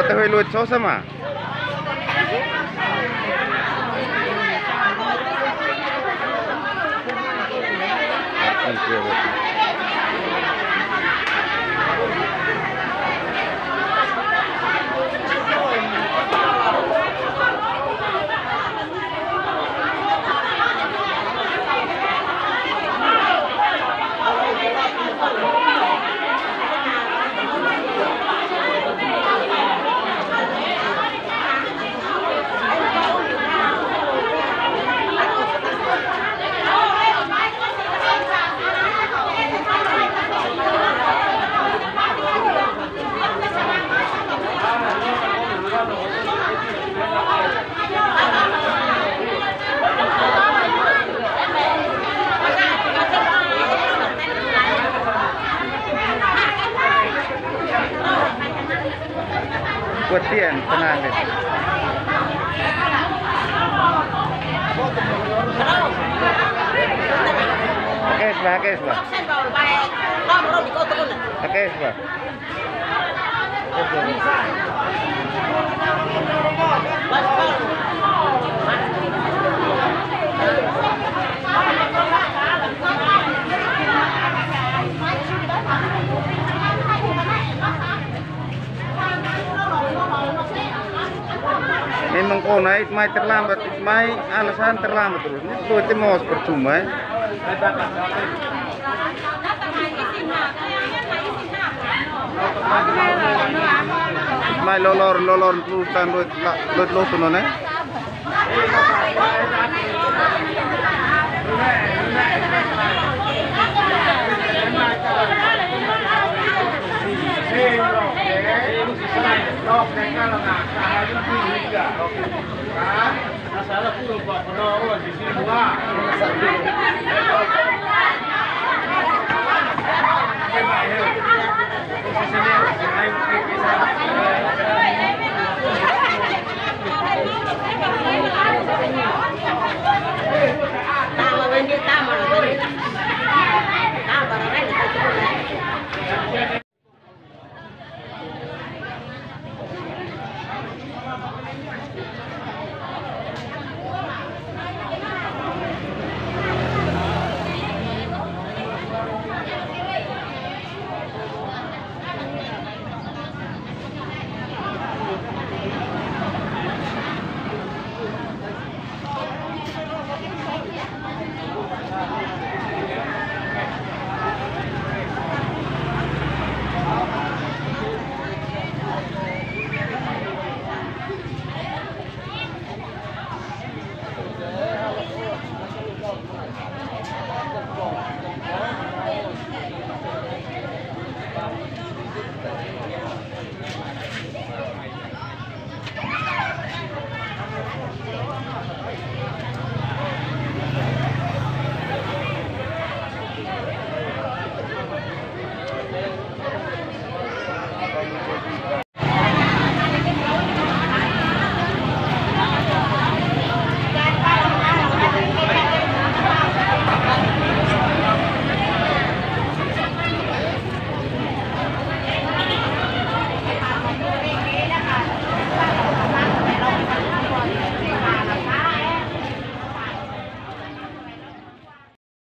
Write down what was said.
teh luit so sama. Thank you. Buat tian, tenang deh. Oke, sebah, oke, sebah. Oke. Memang kona itu mai terlambat, itu mai alasan terlambat terus. Ini tuh itu mau percuma. Mai lolor lolor terus tan lut lut lut tuh nona. Thank you. A senhora curou o papel hoje, se voar.